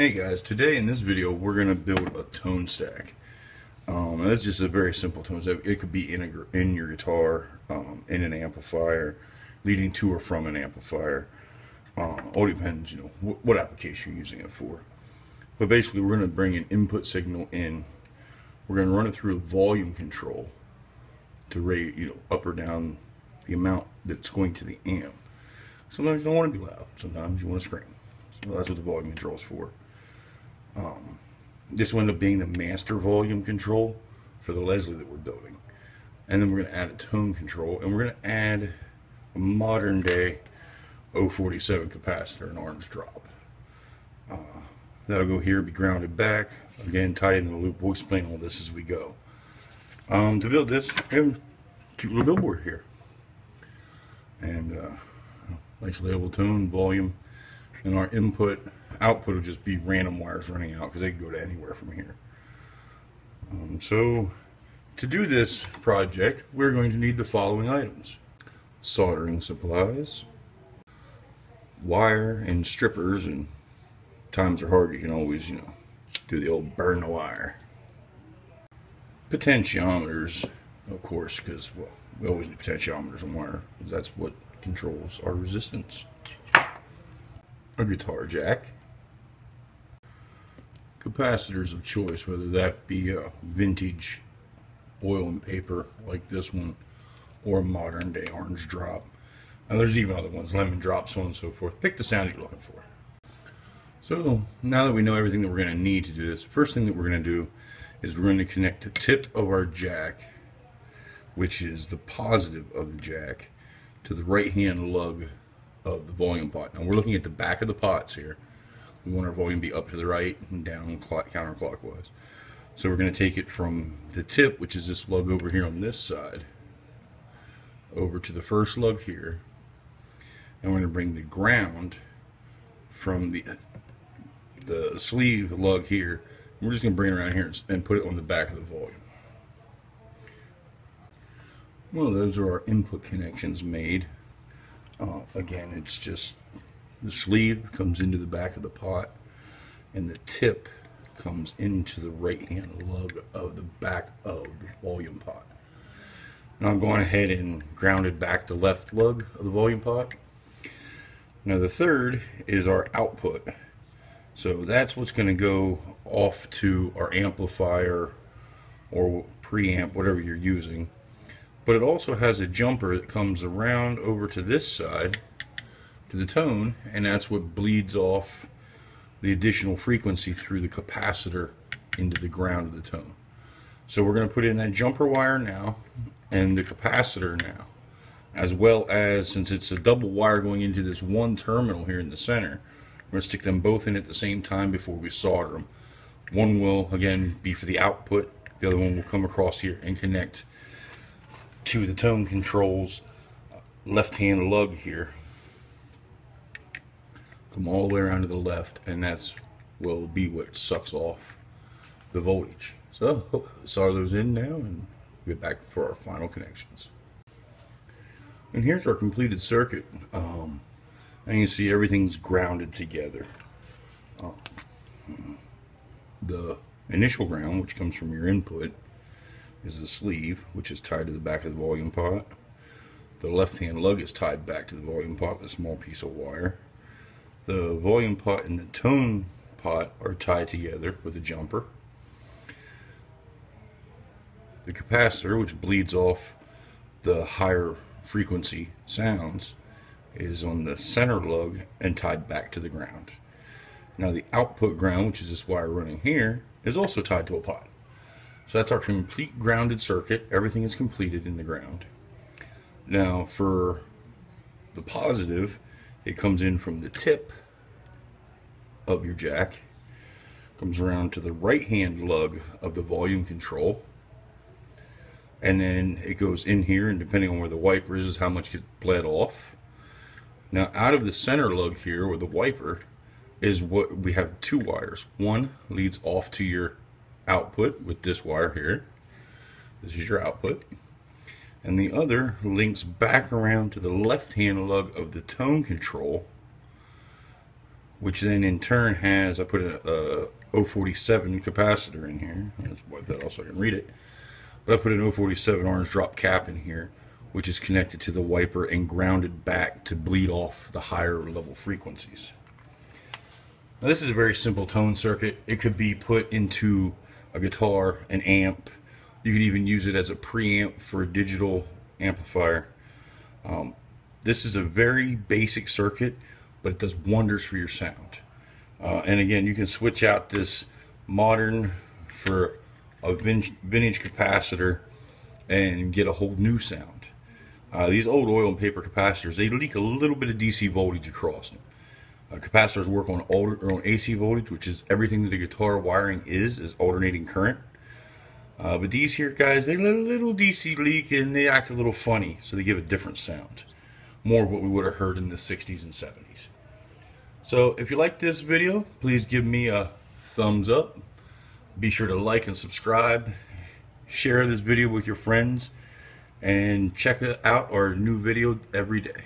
Hey guys, today in this video we're going to build a tone stack. Um, that's just a very simple tone stack. It could be in, a, in your guitar, um, in an amplifier, leading to or from an amplifier. Uh, all depends, you know, what, what application you're using it for. But basically we're going to bring an input signal in. We're going to run it through a volume control to rate, you know, up or down the amount that's going to the amp. Sometimes you don't want to be loud. Sometimes you want to scream. So that's what the volume control is for. Um, this will end up being the master volume control for the Leslie that we're building. And then we're going to add a tone control. And we're going to add a modern day 047 capacitor, and orange drop. Uh, that'll go here, be grounded back. Again, tied into the loop. We'll explain all this as we go. Um, to build this, we have a cute little billboard here. And uh, nice label tone, volume, and our input output will just be random wires running out because they can go to anywhere from here. Um, so to do this project, we're going to need the following items. Soldering supplies, wire and strippers, and times are hard, you can always, you know, do the old burn the wire. Potentiometers, of course, because, well, we always need potentiometers on wire, because that's what controls our resistance. A guitar jack, capacitors of choice, whether that be a vintage oil and paper like this one or a modern day orange drop. And there's even other ones, lemon drop, so on and so forth. Pick the sound you're looking for. So now that we know everything that we're going to need to do this, first thing that we're going to do is we're going to connect the tip of our jack, which is the positive of the jack, to the right hand lug of the volume pot. Now we're looking at the back of the pots here. We want our volume to be up to the right and down counterclockwise. So we're going to take it from the tip, which is this lug over here on this side, over to the first lug here. And we're going to bring the ground from the the sleeve lug here. We're just going to bring it around here and put it on the back of the volume. Well, those are our input connections made. Uh, again, it's just the sleeve comes into the back of the pot and the tip comes into the right hand lug of the back of the volume pot. Now I'm going ahead and grounded back the left lug of the volume pot. Now the third is our output. So that's what's going to go off to our amplifier or preamp, whatever you're using. But it also has a jumper that comes around over to this side to the tone and that's what bleeds off the additional frequency through the capacitor into the ground of the tone. So we're going to put in that jumper wire now and the capacitor now as well as since it's a double wire going into this one terminal here in the center we're going to stick them both in at the same time before we solder them. One will again be for the output the other one will come across here and connect to the tone controls uh, left hand lug here come all the way around to the left and that's will be what sucks off the voltage. So solder those in now and get back for our final connections. And here's our completed circuit. Um, and you see everything's grounded together. Uh, the initial ground which comes from your input is the sleeve which is tied to the back of the volume pot. The left hand lug is tied back to the volume pot with a small piece of wire the volume pot and the tone pot are tied together with a jumper. The capacitor, which bleeds off the higher frequency sounds, is on the center lug and tied back to the ground. Now the output ground, which is this wire running here, is also tied to a pot. So that's our complete grounded circuit. Everything is completed in the ground. Now for the positive, it comes in from the tip of your jack, comes around to the right hand lug of the volume control, and then it goes in here, and depending on where the wiper is, is how much gets bled off. Now, out of the center lug here, where the wiper is what we have two wires. One leads off to your output with this wire here. This is your output. And the other links back around to the left hand lug of the tone control which then in turn has, I put a, a 047 capacitor in here. Let's wipe that off so I can read it. But I put an 047 orange drop cap in here, which is connected to the wiper and grounded back to bleed off the higher level frequencies. Now this is a very simple tone circuit. It could be put into a guitar, an amp. You could even use it as a preamp for a digital amplifier. Um, this is a very basic circuit, but it does wonders for your sound. Uh, and again, you can switch out this modern for a vintage capacitor and get a whole new sound. Uh, these old oil and paper capacitors, they leak a little bit of DC voltage across them. Uh, capacitors work on, alter, on AC voltage, which is everything that a guitar wiring is, is alternating current. Uh, but these here guys, they let a little DC leak and they act a little funny, so they give a different sound. More of what we would have heard in the 60s and 70s. So if you like this video, please give me a thumbs up. Be sure to like and subscribe. Share this video with your friends. And check out our new video every day.